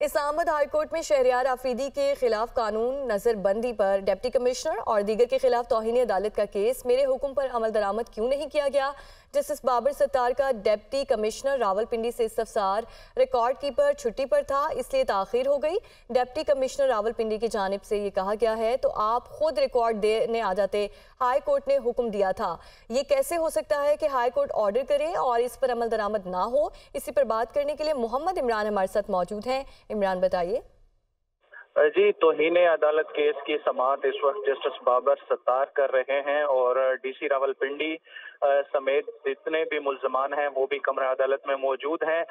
Islamabad high court में शहरियार आफरीदी के खिलाफ कानून नजरबंदी पर डिप्टी कमिश्नर और दीगर के खिलाफ तोहनी अदालत का केस, मेरे हुक्म पर अमल दरामद क्यों नहीं किया गया? जस्टिस बाबर सत्तार का डेप्टी कमिश्नर रावलपिंडी से इस्तफसार। रिकॉर्ड कीपर छुट्टी पर था, इसलिए ताखिर हो गई। डेप्टी कमिश्नर रावलपिंडी की जानब से ये कहा गया है तो आप खुद रिकॉर्ड देने आ जाते, हाई कोर्ट ने हुक्म दिया था। ये कैसे हो सकता है कि हाई कोर्ट ऑर्डर करे और इस पर अमल दरामद ना हो? इसी पर बात करने के लिए मोहम्मद इमरान हमारे साथ मौजूद हैं। इमरान, बताइए। जी तोहीन अदालत केस की समात इस वक्त जस्टिस बाबर सत्तार कर रहे हैं और डीसी रावलपिंडी समेत जितने भी मुलजमान हैं, वो भी कमरा अदालत में मौजूद हैं।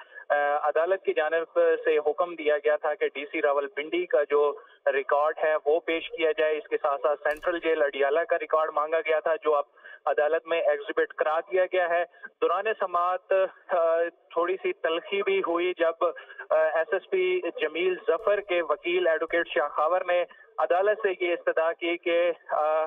अदालत की जानब से हुक्म दिया गया था कि डीसी रावलपिंडी का जो रिकॉर्ड है, वो पेश किया जाए। इसके साथ साथ सेंट्रल जेल अडियाला का रिकॉर्ड मांगा गया था, जो अब अदालत में एग्जिबिट करा दिया गया है। दौरान समात थोड़ी सी तलखी भी हुई जब एसएसपी जमील ज़फ़र के वकील एडवोकेट शाखावर ने अदालत से ये इस्तः की कि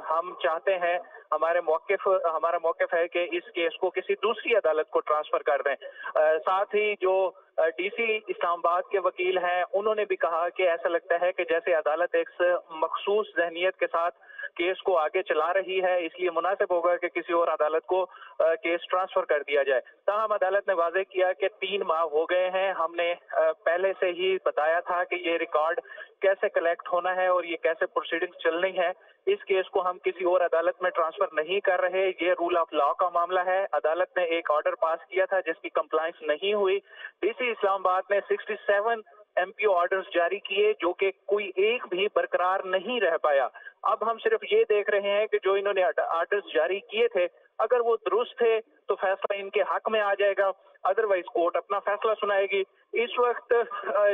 हम चाहते हैं हमारे मौकफ हमारा मौकफ है कि इस केस को किसी दूसरी अदालत को ट्रांसफ़र कर दें। आ, साथ ही जो डीसी इस्लामाबाद के वकील हैं उन्होंने भी कहा कि ऐसा लगता है कि जैसे अदालत एक मखसूस जहनीत के साथ केस को आगे चला रही है, इसलिए मुनासिब होगा कि किसी और अदालत को केस ट्रांसफ़र कर दिया जाए। ताहम अदालत ने वाजे किया कि तीन माह हो गए हैं। हमने पहले से ही बताया था कि ये रिकॉर्ड कैसे कलेक्ट होना है और ये कैसे प्रोसीडिंग चलनी है। इस केस को हम किसी और अदालत में ट्रांसफ़र नहीं कर रहे। ये रूल ऑफ़ लॉ का मामला है। अदालत ने एक ऑर्डर पास किया था जिसकी कंप्लाइंस नहीं हुई। डीसी इस्लामाबाद ने 67 एमपीओ ऑर्डर्स जारी किए, जो कि कोई एक भी बरकरार नहीं रह पाया। अब हम सिर्फ़ ये देख रहे हैं कि जो इन्होंने ऑर्डर्स जारी किए थे, अगर वो दुरुस्त थे तो फैसला इनके हक में आ जाएगा। अदरवाइज़ कोर्ट अपना फैसला सुनाएगी। इस वक्त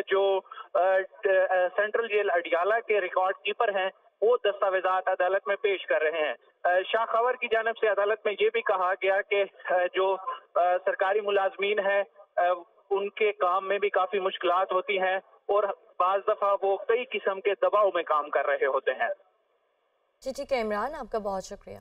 जो सेंट्रल जेल अडियाला के रिकॉर्ड कीपर हैं, वो दस्तावेजात अदालत में पेश कर रहे हैं। शाह खबर की जानब से अदालत में ये भी कहा गया कि जो सरकारी मुलाजमीन है उनके काम में भी काफ़ी मुश्किल होती हैं, और बाज दफ़ा वो कई किस्म के दबाव में काम कर रहे होते हैं। जी ठीक है इमरान आपका बहुत शुक्रिया।